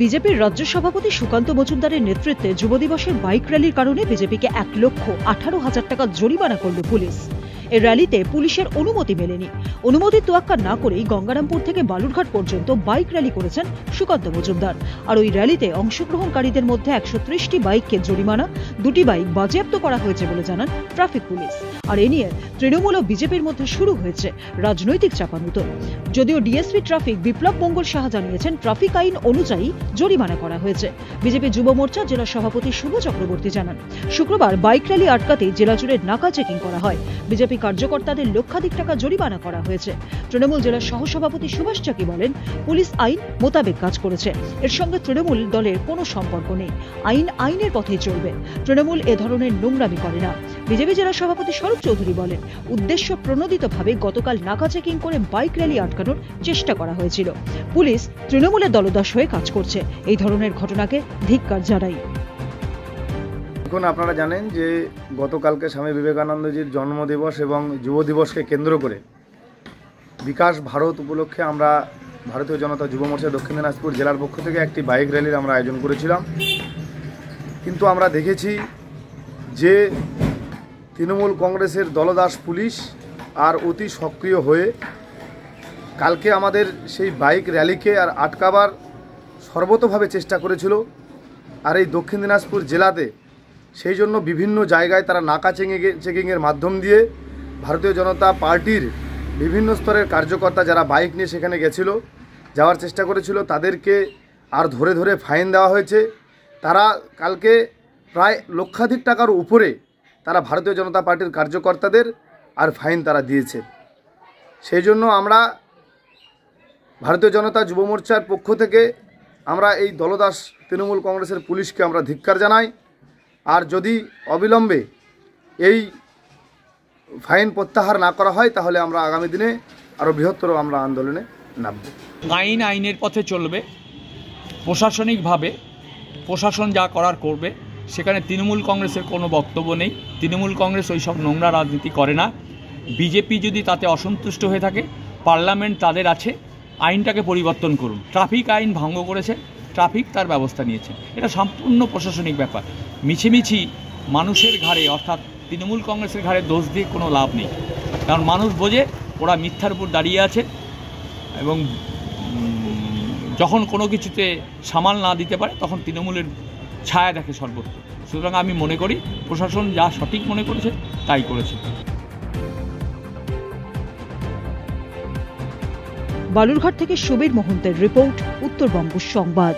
বিজেপির রাজ্য সভাপতি সুকান্ত মজুমদারের নেতৃত্বে যুব দিবসের বাইক র্যালির কারণে বিজেপিকে এক লক্ষ আঠারো হাজার টাকা জরিমানা করল পুলিশ। এই র্যালিতে পুলিশের অনুমতি মেলেনি। অনুমতির তোয়াক্কা না করেই গঙ্গারামপুর থেকে বালুরঘাট পর্যন্ত বাইক র্যালি করেছেন সুকান্ত মজুমদার। আর ওই র্যালিতে অংশগ্রহণকারীদের মধ্যে একশো ত্রিশটি বাইককে জরিমানা, দুটি বাইক বাজেয়াপ্ত করা হয়েছে বলে জানান ট্রাফিক পুলিশ। আর এ নিয়ে তৃণমূল ও বিজেপির মধ্যে শুরু হয়েছে রাজনৈতিক চাপানুতোর যদিও ডিএসপি ট্রাফিক বিপ্লব মঙ্গল সাহা জানিয়েছেন, ট্রাফিক আইন অনুযায়ী জরিমানা করা হয়েছে। বিজেপি যুব মোর্চা জেলা সভাপতি শুভ চক্রবর্তী জানান, শুক্রবার বাইক র্যালি আটকাতে জেলা জুড়ে নাকা চেকিং করা হয়। বিজেপি কার্যকর্তাদের লক্ষাধিক টাকা জরিমানা করা হয়েছে। তৃণমূল জেলার সহসভাপতি সুভাষ চাকি বলেন, পুলিশ আইন মোতাবেক কাজ করেছে। এর সঙ্গে তৃণমূল দলের কোনো সম্পর্ক নেই। আইন আইনের পথেই চলবে। তৃণমূল এ ধরনের নোংরামি করে না। বিজেপি জেলা সভাপতি স্বরূপ চৌধুরী বলেন, উদ্দেশ্য প্রণোদিতভাবে গতকাল নাকা চেকিং করে বাইক র্যালি আটকানোর চেষ্টা করা হয়েছিল। পুলিশ তৃণমূলের দলদাস হয়ে কাজ করছে। এই ধরনের ঘটনাকে ধিক্কার জানাই। এখন আপনারা জানেন যে গতকালকে স্বামী বিবেকানন্দজির জন্মদিবস এবং যুব দিবসকে কেন্দ্র করে বিকাশ ভারত উপলক্ষে আমরা ভারতীয় জনতা যুব মোর্চা দক্ষিণ দিনাজপুর জেলার পক্ষ থেকে একটি বাইক র্যালির আমরা আয়োজন করেছিলাম। কিন্তু আমরা দেখেছি যে তৃণমূল কংগ্রেসের দলদাস পুলিশ আর অতি সক্রিয় হয়ে কালকে আমাদের সেই বাইক র্যালিকে আর আটকাবার সর্বতভাবে চেষ্টা করেছিল। আর এই দক্ষিণ দিনাজপুর জেলাতে সেই জন্য বিভিন্ন জায়গায় তারা নাকা চেকিং চেকিংয়ের মাধ্যম দিয়ে ভারতীয় জনতা পার্টির বিভিন্ন স্তরের কার্যকর্তা যারা বাইক নিয়ে সেখানে গেছিল, যাওয়ার চেষ্টা করেছিল, তাদেরকে আর ধরে ধরে ফাইন দেওয়া হয়েছে। তারা কালকে প্রায় লক্ষাধিক টাকার উপরে তারা ভারতীয় জনতা পার্টির কার্যকর্তাদের আর ফাইন তারা দিয়েছে। সেই জন্য আমরা ভারতীয় জনতা যুব মোর্চার পক্ষ থেকে আমরা এই দলদাস তৃণমূল কংগ্রেসের পুলিশকে আমরা ধিক্কার জানাই। আর যদি অবিলম্বে এই ফাইন প্রত্যাহার না করা হয়, তাহলে আমরা আগামী দিনে আরও বৃহত্তর আমরা আন্দোলনে নামব। আইন আইনের পথে চলবে। প্রশাসনিকভাবে প্রশাসন যা করার করবে সেখানে তৃণমূল কংগ্রেসের কোনো বক্তব্য নেই। তৃণমূল কংগ্রেস ওই সব নোংরা রাজনীতি করে না। বিজেপি যদি তাতে অসন্তুষ্ট হয়ে থাকে, পার্লামেন্ট তাদের আছে, আইনটাকে পরিবর্তন করুন। ট্রাফিক আইন ভঙ্গ করেছে, ট্রাফিক তার ব্যবস্থা নিয়েছে। এটা সম্পূর্ণ প্রশাসনিক ব্যাপার। মিছিমিছি মানুষের ঘাড়ে, অর্থাৎ তৃণমূল কংগ্রেসের ঘাড়ে দোষ দিয়ে কোনো লাভ নেই। কারণ মানুষ বোঝে, ওরা মিথ্যার উপর দাঁড়িয়ে আছে এবং যখন কোনো কিছুতে সামাল না দিতে পারে, তখন তৃণমূলের ছায়া দেখে সর্বত্র। সুতরাং আমি মনে করি, প্রশাসন যা সঠিক মনে করেছে, তাই করেছে। বালুরঘাট থেকে সুবীর মহন্তের রিপোর্ট, উত্তরবঙ্গ সংবাদ।